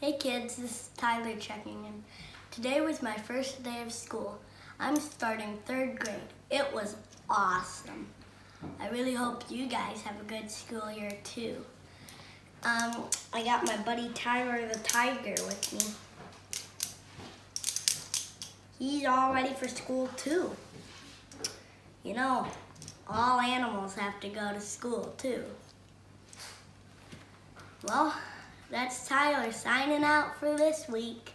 Hey kids, this is Tyler checking in. Today was my first day of school. I'm starting third grade. It was awesome. I really hope you guys have a good school year too. Um, I got my buddy Tyler the Tiger with me. He's all ready for school too. You know, all animals have to go to school too. Well, that's Tyler signing out for this week.